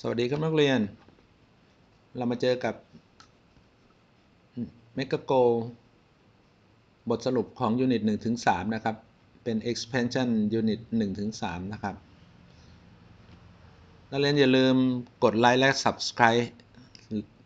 สวัสดีครับนักเรียน เรามาเจอกับเมกะโกบทสรุปของ Unit 1ถึง3นะครับ เป็น Expansion Unit 1ถึง3นะครับ นักเรียนอย่าลืมกดไลค์และ Subscribe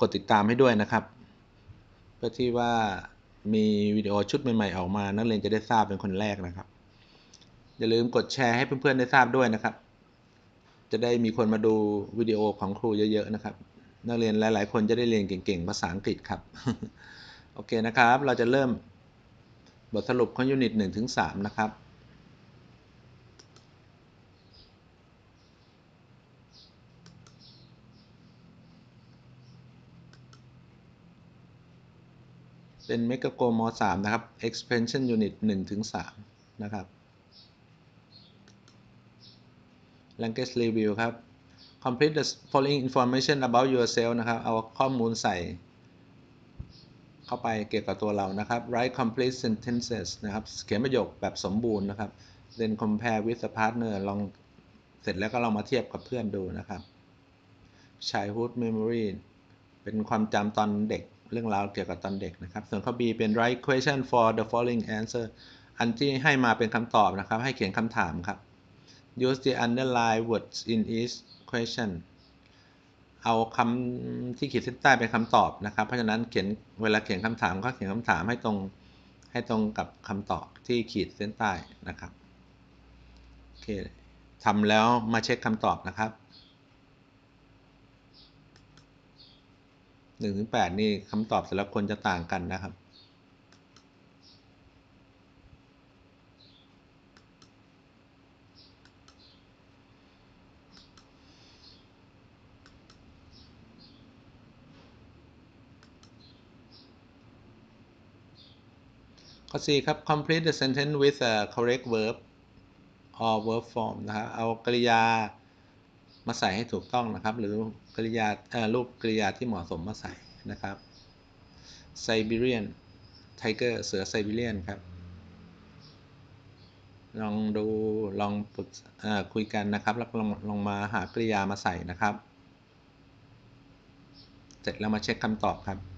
กดติดตามให้ด้วยนะครับ เพื่อที่ว่ามีวิดีโอชุดใหม่ๆออกมา นักเรียนจะได้ทราบเป็นคนแรกนะครับ อย่าลืมกดแชร์ให้เพื่อนๆได้ทราบด้วยนะครับ จะได้มีคนมาดูวิดีโอของครูเยอะๆนะครับ นักเรียนหลาย ๆ คนจะได้เรียนเก่งๆภาษาอังกฤษครับ โอเคนะครับ เราจะเริ่มบทสรุปของยูนิต1ถึง3นะครับเป็นเมกะโกม 3 นะครับ expansion unit 1ถึง3นะครับ language review ครับ complete the following information about yourself นะครับ เอาข้อมูลใส่ เข้าไปเกี่ยวกับตัวเรานะครับ write complete sentences นะครับ เขียนประโยคแบบสมบูรณ์นะครับ then compare with a partner ลองเสร็จแล้วก็ลองมาเทียบกับเพื่อนดูนะครับ childhood memory เป็นความจำตอนเด็กเรื่องราวเกี่ยวกับตอนเด็กนะครับ ส่วนข้อ B เป็น write question for the following answer อันที่ให้มาเป็นคำตอบนะครับ ให้เขียนคำถามครับ use the underline words in each question เอาคำที่ขีดเส้นใต้เป็นคำตอบนะครับ เพราะฉะนั้นเขียนเวลาเขียนคำถามก็เขียนคำถามให้ตรงให้ตรงกับคำตอบที่ขีดเส้นใต้นะครับโอเคทำแล้วมาเช็คคำตอบนะครับ1นถึงแนี่คำตอบแต่ละคนจะต่างกันนะครับ ข้อ4ครับ complete the sentence with a correct verb or verb form นะครับเอากริยามาใส่ให้ถูกต้องนะครับ หรือกริยารูปกริยาที่เหมาะสมมาใส่นะครับ Siberian Tiger เสือไซบีเรียนครับ ลองดูลองปรึกคุยกันนะครับ แล้วลองลองมาหากริยามาใส่นะครับ เสร็จแล้วมาเช็คคำตอบครับ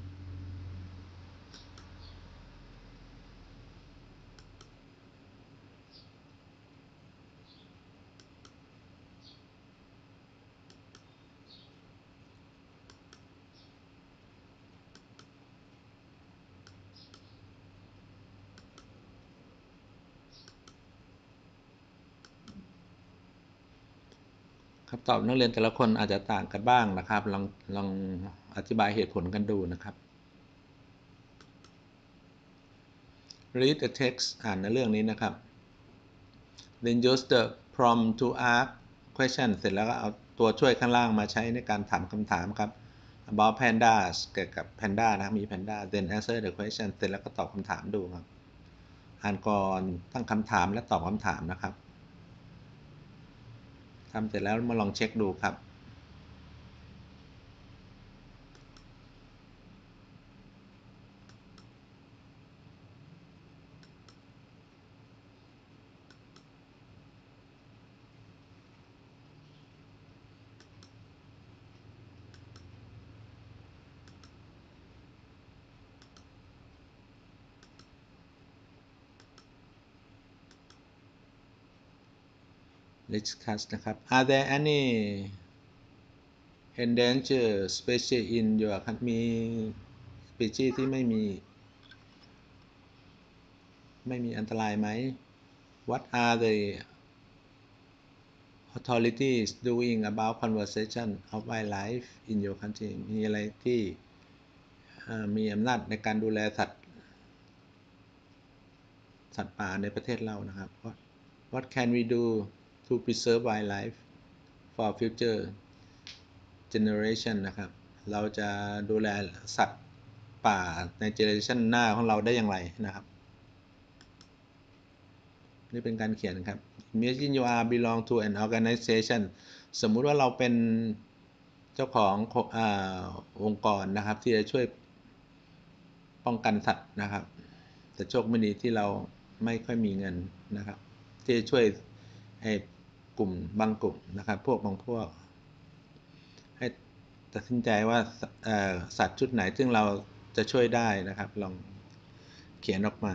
คำตอบนักเรียนแต่ละคนอาจจะต่างกันบ้างนะครับ ลองลองอธิบายเหตุผลกันดูนะครับ read the text อ่านในเรื่องนี้นะครับ then use the prompt to ask question เสร็จแล้วก็เอาตัวช่วยข้างล่างมาใช้ในการถามคำถามครับ about pandas เกี่ยวกับ panda นะครับมี panda then answer the question เสร็จแล้วก็ตอบคำถามดูครับ อ่านก่อนตั้งคำถามและตอบคำถามนะครับำเสร็จแล้วมาลองเช็คดูครับ discuss นะครับ Are there any endangered species in your country มี species ที่ไม่มี ไม่มีอันตรายไหม What are the authorities doing about conservation of wildlife in your country มีอะไรที่มีอำนาจในการดูแลสัตว์ สัตว์ป่าในประเทศเรานะครับ What can we do to preserve wildlife for future generation นะครับ เราจะดูแลสัตว์ป่าในเจเนอเรชันหน้าของเราได้อย่างไรนะครับ นี่เป็นการเขียนครับ Imagine you are belong to an organization สมมุติว่าเราเป็นเจ้าของอองค์กรนะครับ ที่จะช่วยป้องกันสัตว์นะครับ แต่โชคไม่ดีที่เราไม่ค่อยมีเงินนะครับ ที่จะช่วยให้ กลุ่มบางกลุ่มนะครับ พวกบางพวก ให้ตัดสินใจว่าสัตว์ชุดไหนซึ่งเราจะช่วยได้นะครับ ลองเขียนออกมา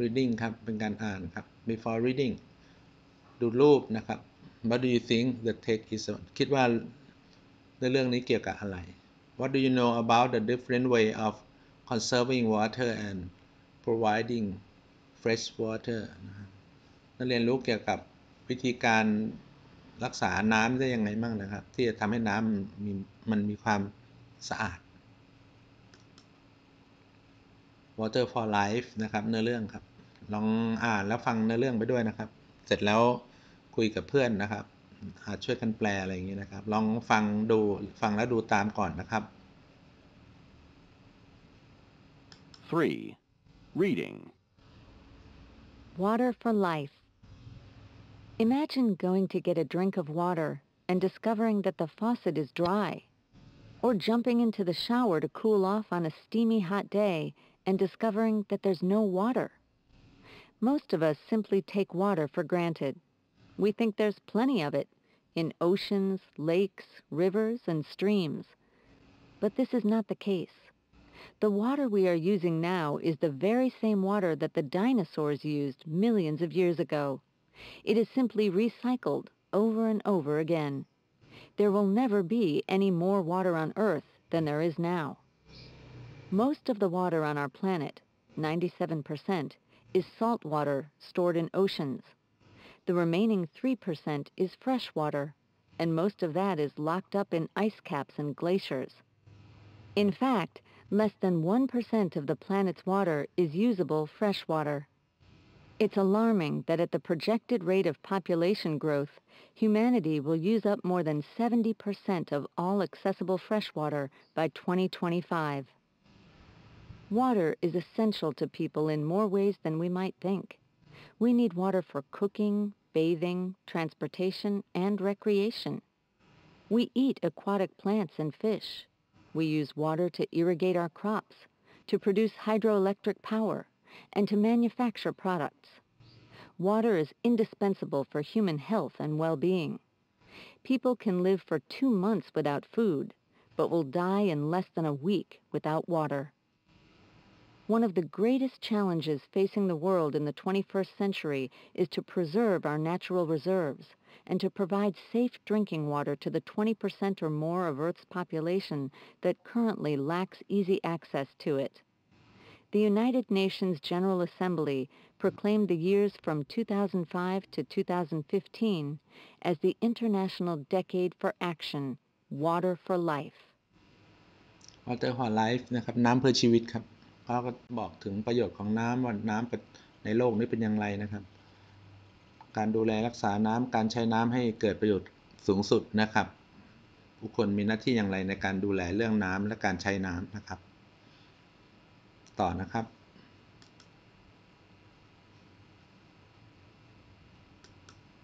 reading ครับ เป็นการอ่านครับ before reading ดูรูปนะครับ What do you think the text is คิดว่าในเรื่องนี้เกี่ยวกับอะไร What do you know about the different way of conserving water and providing fresh water นะ นักเรียนรู้เกี่ยวกับวิธีการรักษาน้ำได้ยังไงบ้างนะครับ ที่จะทำให้น้ำมีมันมีความสะอาด Water for Life นะครับเนื้อเรื่องครับ ลองอ่านแล้วฟังเนื้อเรื่องไปด้วยนะครับ เสร็จแล้วคุยกับเพื่อนนะครับ อาจช่วยกันแปลอะไรอย่างนี้นะครับ ลองฟังดูฟังแล้วดูตามก่อนนะครับ 3. Reading. Water for life. Imagine going to get a drink of water and discovering that the faucet is dry. Or jumping into the shower to cool off on a steamy hot day and discovering that there's no water. Most of us simply take water for granted. We think there's plenty of it in oceans, lakes, rivers, and streams. But this is not the case. The water we are using now is the very same water that the dinosaurs used millions of years ago. It is simply recycled over and over again. There will never be any more water on Earth than there is now. Most of the water on our planet, 97%, is salt water stored in oceans. The remaining 3% is fresh water, and most of that is locked up in ice caps and glaciers. In fact, less than 1% of the planet's water is usable fresh water. It's alarming that at the projected rate of population growth, humanity will use up more than 70% of all accessible freshwater by 2025. Water is essential to people in more ways than we might think. We need water for cooking, bathing, transportation, and recreation. We eat aquatic plants and fish. We use water to irrigate our crops, to produce hydroelectric power, and to manufacture products. Water is indispensable for human health and well-being. People can live for two months without food, but will die in less than a week without water. One of the greatest challenges facing the world in the 21st century is to preserve our natural reserves and to provide safe drinking water to the 20% or more of Earth's population that currently lacks easy access to it. The United Nations General Assembly proclaimed the years from 2005 to 2015 as the International Decade for Action, Water for Life. Water for Life นะครับน้ำเพื่อชีวิตครับเขาก็บอกถึงประโยชน์ของน้ำว่าน้ำในโลกนี้เป็นอย่างไรนะครับ การดูแลรักษาน้ำการใช้น้ำให้เกิดประโยชน์สูงสุดนะครับ ผู้คนมีหน้าที่อย่างไรในการดูแลเรื่องน้ำและการใช้น้ำนะครับ ต่อนะครับ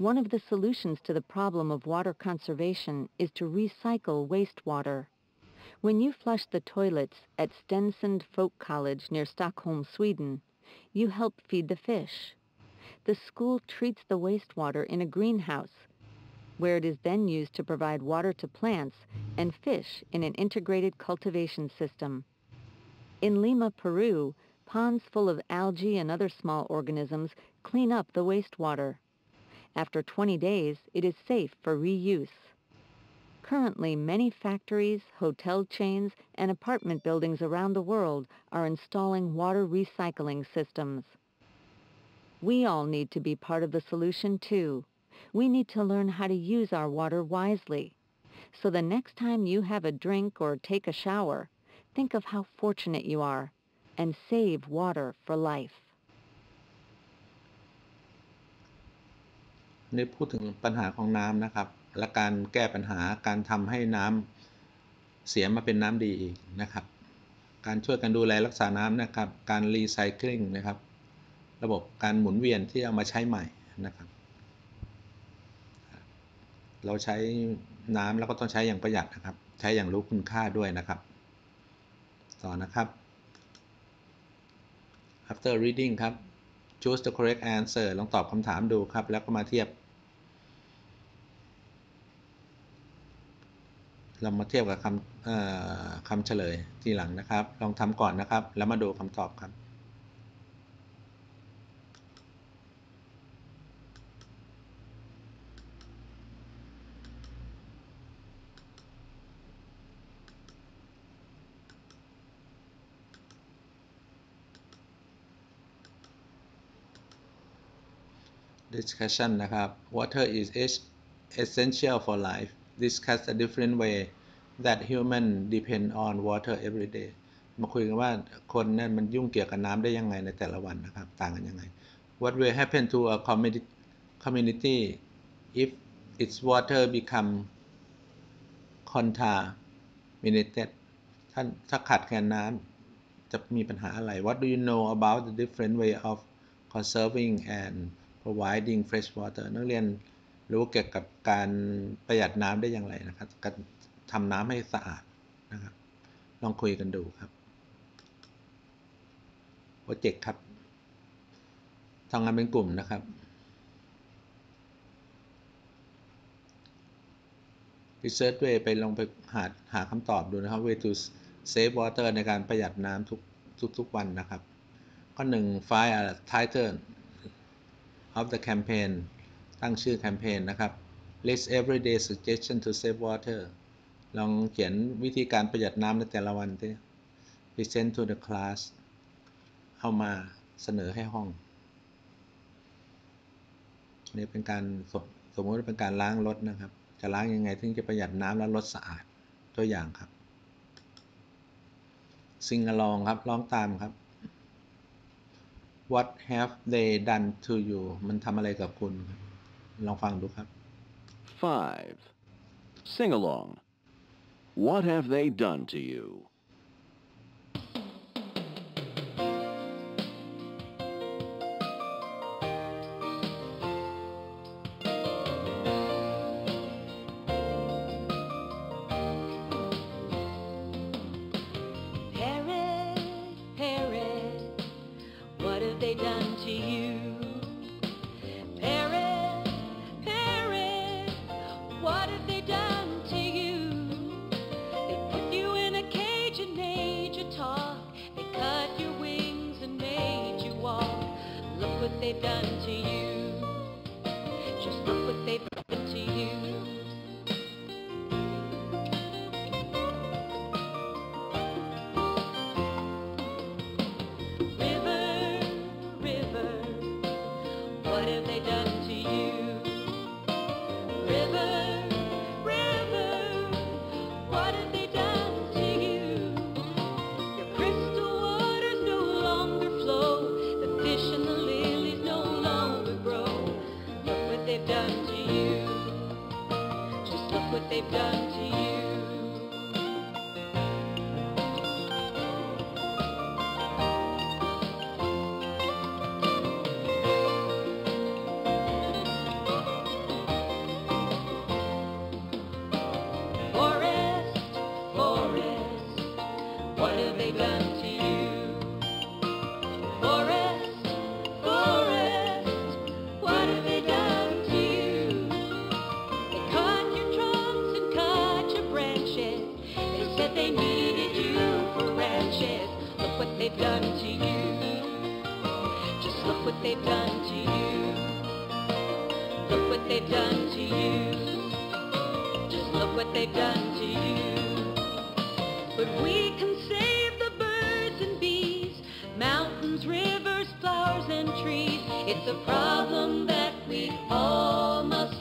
One of the solutions to the problem of water conservation is to recycle wastewater. When you flush the toilets at Stensund Folk College near Stockholm, Sweden, you help feed the fish. The school treats the wastewater in a greenhouse, where it is then used to provide water to plants and fish in an integrated cultivation system. In Lima, Peru, ponds full of algae and other small organisms clean up the wastewater. After 20 days, it is safe for reuse. Currently, many factories, hotel chains, and apartment buildings around the world are installing water recycling systems. We all need to be part of the solution too. We need to learn how to use our water wisely. So the next time you have a drink or take a shower, think of how fortunate you are and save water for life. นี่พูดถึงปัญหาของน้ำนะครับ และการแก้ปัญหาการทำให้น้ำเสียมาเป็นน้ำดีอีกนะครับ การช่วยกันดูแลรักษาน้ำนะครับ การรีไซเคิลนะครับ ระบบการหมุนเวียนที่เอามาใช้ใหม่นะครับ เราใช้น้ำแล้วก็ต้องใช้อย่างประหยัดนะครับ ใช้อย่างรู้คุณค่าด้วยนะครับ ต่อนะครับ after reading ครับ choose the correct answer ลองตอบคำถามดูครับ แล้วก็มาเทียบ เรามาเทียบกับคำคำเฉลยทีหลังนะครับ ลองทำก่อนนะครับ แล้วมาดูคำตอบครับ discussion นะครับ water is essential for life discuss a different way that human depend on water every day มาคุยกันว่าคนนี่ยมันยุ่งเกี่ยวกับน้ำได้ยังไงในแต่ละวันนะครับ ต่างกันยังไง what will happen to a community if its water become contaminated ถ้านถ้าขาดแคลนน้ำจะมีปัญหาอะไร What do you know about the different way of conserving and providing fresh water นักเรียนรู้เกี่ยวกับการประหยัดน้ำได้อย่างไรนะครับการทำน้ำให้สะอาดนะครับ ลองคุยกันดูครับโปรเจกต์ครับทำงานเป็นกลุ่มนะครับ Research way ไปลองไปหาหาคำตอบดูนะครับ way to save water ในการประหยัดน้ำทุกทุกทุกวันนะครับ ข้อหนึ่ง find a title of the campaign ตั้งชื่อแคมเปญนะครับ list everyday suggestion to save water ลองเขียนวิธีการประหยัดน้ำในแต่ละวันที่ present to the class เอามาเสนอให้ห้อง นี่เป็นการสมสมมติว่าเป็นการล้างรถนะครับ จะล้างยังไงถึงจะประหยัดน้ำและรถสะอาดตัวอย่างครับ ซิงอลองครับร้องตามครับ What have they done to you มันทำอะไรกับคุณครับลองฟังดูครับ Five Sing along. What have they done to you? Look what they've done to you. Look what they've done to you. Just look what they've done to you. But we can save the birds and bees, mountains, rivers, flowers, and trees. It's a problem that we all must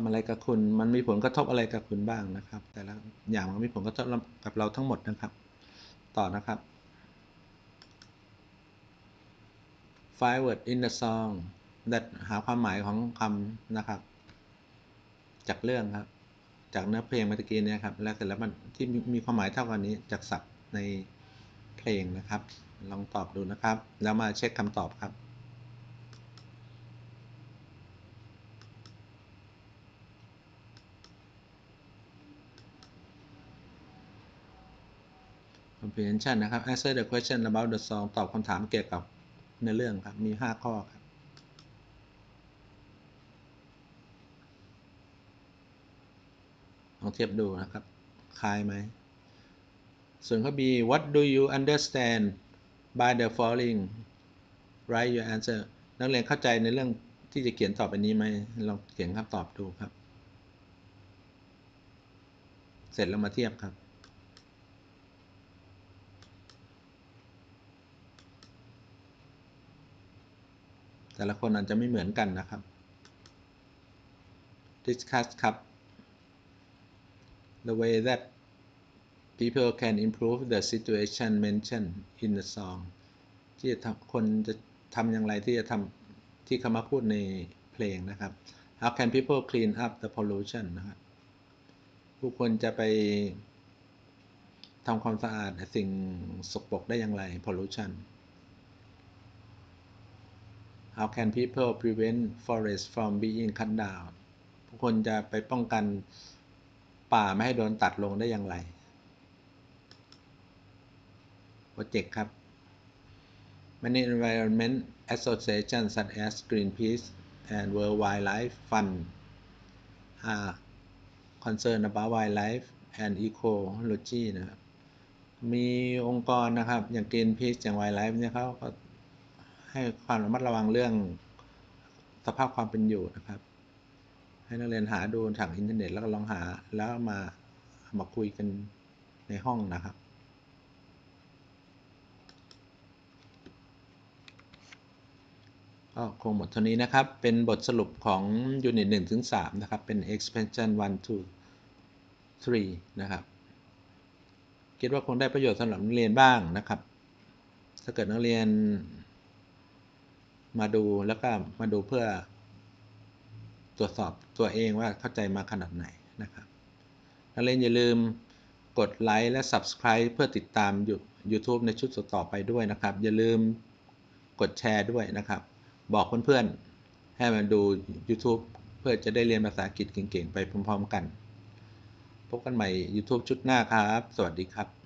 ทำอะไรกับคุณ มันมีผลกระทบอะไรกับคุณบ้างนะครับ แต่ละอย่างมันมีผลกระทบกับเราทั้งหมดนะครับ ต่อนะครับ five word in the song that หาความหมายของคำนะครับ จากเรื่องครับ จากเนื้อเพลงเมื่อกี้เนี้ครับ แล้วเสร็จแล้วมันที่มีความหมายเท่ากันนี้จากศัพท์ในเพลงนะครับ ลองตอบดูนะครับ แล้วมาเช็คคำตอบครับ comprehension นะครับ answer the question about the song ตอบคำถามเกี่ยวกับเนื้อเรื่องครับ มี 5 ข้อครับลองเทียบดูนะครับ คล้ายไหม ส่วนข้อ B what do you understand by the following write your answer นักเรียนเข้าใจในเรื่องที่จะเขียนตอบไปนี้ไหมลองเขียนคำตอบดูครับ เสร็จแล้วมาเทียบครับ แต่ละคนอาจจะไม่เหมือนกันนะครับ discuss ครับ the way that people can improve the situation mentioned in the song ที่จะทำคนจะทำอย่างไรที่จะทำที่เขามาพูดในเพลงนะครับ how can people clean up the pollution นะครับผู้คนจะไปทำความสะอาดสิ่งสกปรกได้อย่างไร pollution how can people prevent forest from being cut down ผู้คนจะไปป้องกันป่าไม่ให้โดนตัดลงได้อย่างไร โปรเจกต์ครับ Many environment associations such as Greenpeace and World Wildlife Fund are concerned about wildlife and ecology นะครับ มีองค์กรนะครับ อย่าง Greenpeace อย่าง Wildlife เนี่ยเขาก็ ให้ความระมัดระวังเรื่องสภาพความเป็นอยู่นะครับ ให้นักเรียนหาดูทางอินเทอร์เน็ตแล้วก็ลองหาแล้วมามาคุยกันในห้องนะครับก็คงหมดเท่านี้นะครับ เป็นบทสรุปของยูนิต1ถึง3นะครับ เป็น expansion 1 2 3 นะครับ คิดว่าคงได้ประโยชน์สำหรับนักเรียนบ้างนะครับ ถ้าเกิดนักเรียน มาดูแล้วก็มาดูเพื่อ ตรวจสอบตัวเองว่าเข้าใจมาขนาดไหนนะครับนักเรียนอย่าลืมกดไลค์และ Subscribe เพื่อติดตาม YouTube ในชุดต่อไปด้วยนะครับ อย่าลืมกดแชร์ด้วยนะครับ บอกเพื่อนๆให้มาดู YouTube เพื่อจะได้เรียนภาษาอังกฤษเก่งๆ ไปพร้อมๆกัน พบกันใหม่ YouTube ชุดหน้าครับ สวัสดีครับ